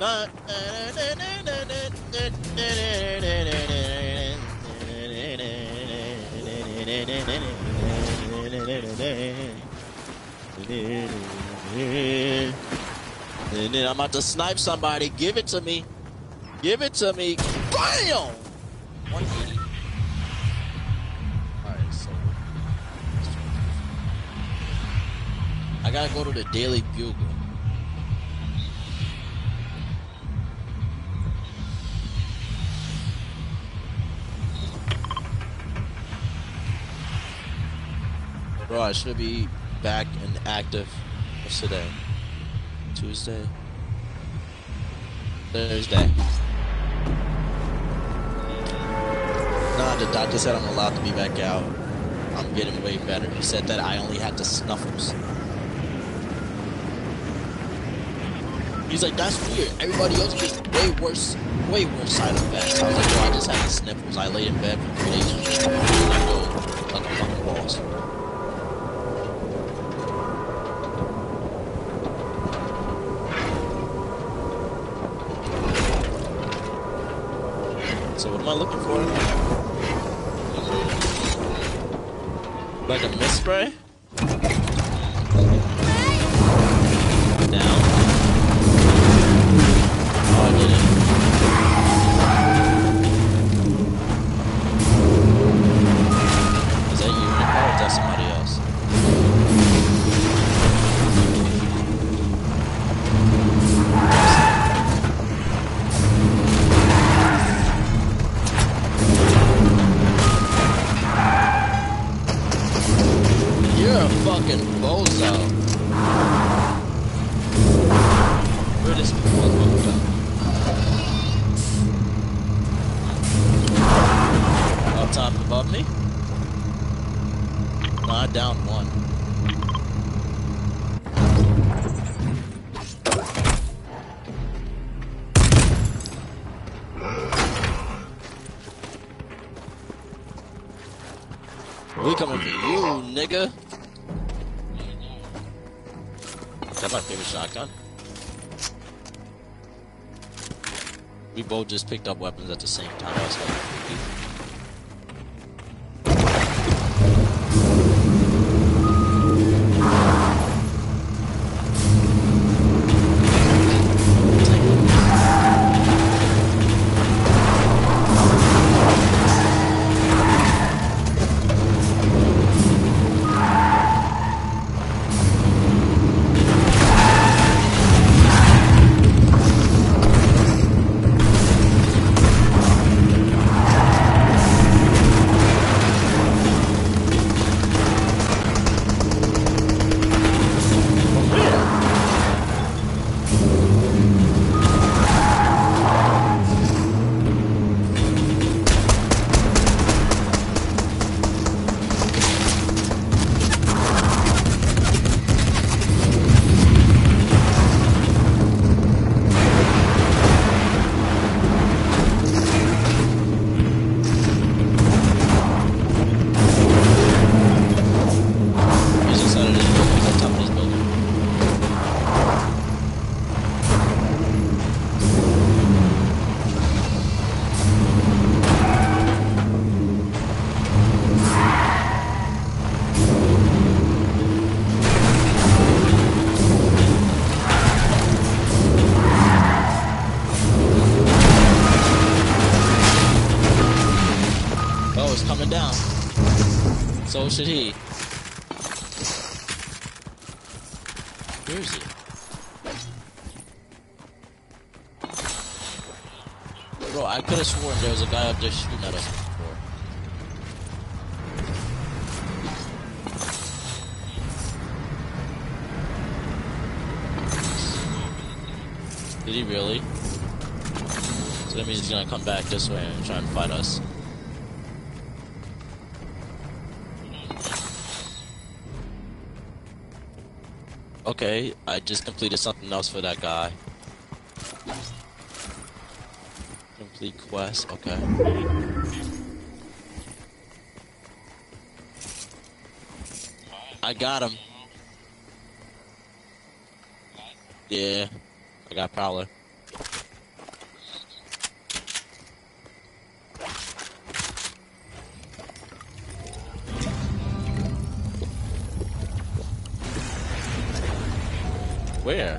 And then I'm about to snipe somebody. Give it to me. Give it to me. Bam! 180. Alright, so. I gotta go to the Daily Bugle. I should be back and active. What's today? Tuesday? Thursday. Nah, the doctor said I'm allowed to be back out. I'm getting way better. He said that I only had the snuffles. He's like, that's weird. Everybody else gets way worse, way worse side effects. I was like, bro, I just had the sniffles. I laid in bed for three days am I looking for? Like a mist spray? Up top above me? Nah, down one. We coming for you, nigga. That's my favorite shotgun. We both just picked up weapons at the same time. Should he. Where is he? Bro, I could have sworn there was a guy up there shooting at us before. Did he really? So that means he's gonna come back this way and try and fight us. Okay, I just completed something else for that guy. Complete quest, okay. I got him. Yeah, I got Prowler. Where?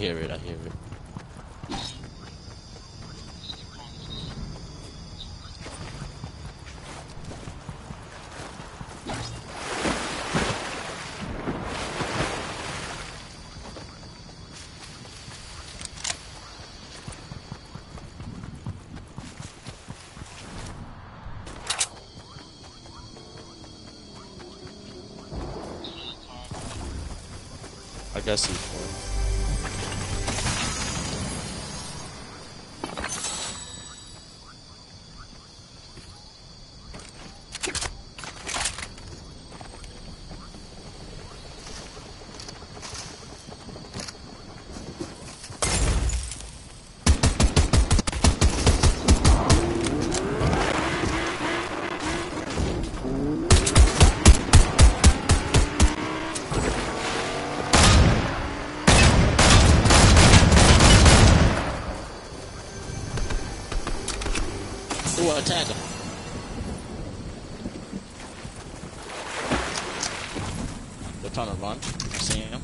hear it, I hear it. I guess he's fine. attack him. They're trying to run. I see him.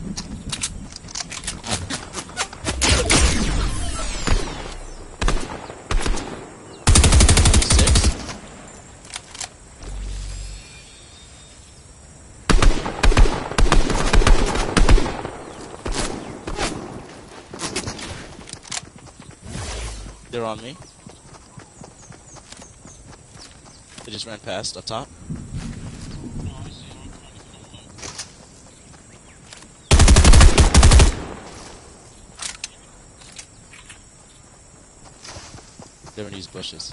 They're on me. just ran past up top. They're in these bushes.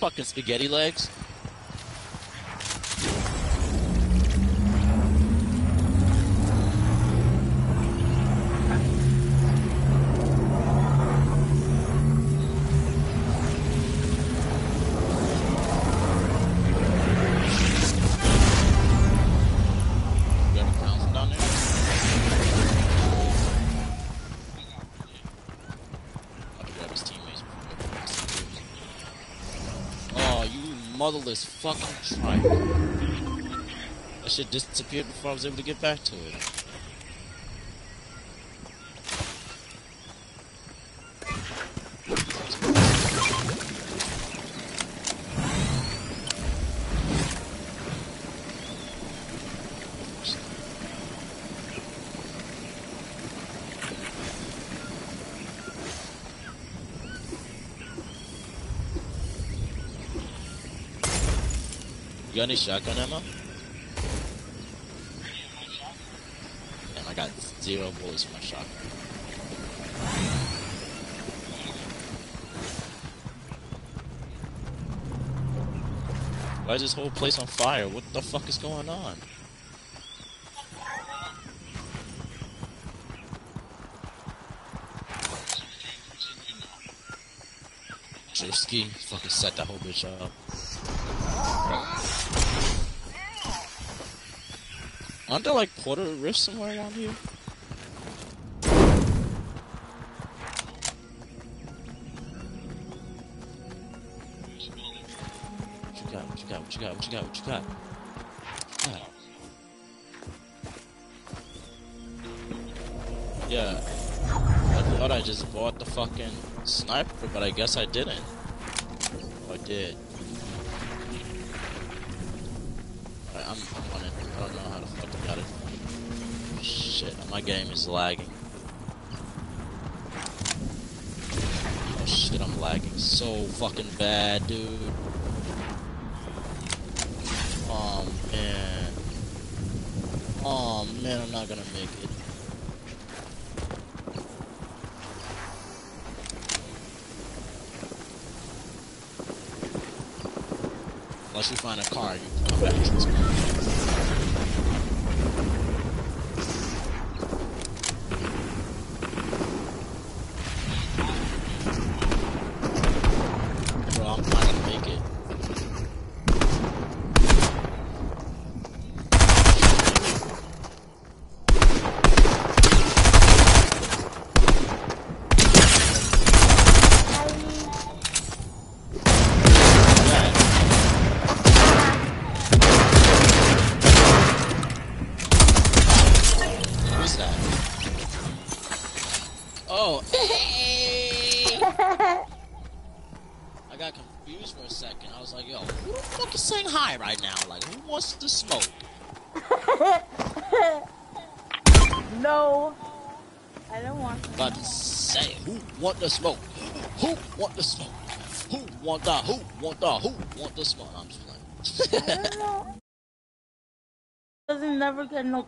fucking spaghetti legs. Motherless fucking tribe. That shit disappeared before I was able to get back to it. Shotgun ammo? I got zero bullets for my shotgun. Why is this whole place on fire? What the fuck is going on? Drifsky fucking set that whole bitch up. Aren't there like portal rifts somewhere around here? What you got? What you got? What you got? What you got? What you got? Ah. Yeah. I thought I just bought the fucking sniper, but I guess I didn't. Oh, I did. I'm. I don't know how the fuck I got it. Shit, my game is lagging. Oh shit, I'm lagging so fucking bad, dude. Oh man. Oh man, I'm not gonna make it. Unless you find a car, you can come back to. Bro, I'm not gonna make it. Yeah. Who's that? Oh, hey! I got confused for a second. I was like, yo, who the fuck is saying hi right now? Like, who wants to smoke? no. I don't want to. To say, who want the smoke? Who want the smoke? Who want the, who want the, who want the smoke? I'm just I playing. don't know. Doesn't never get no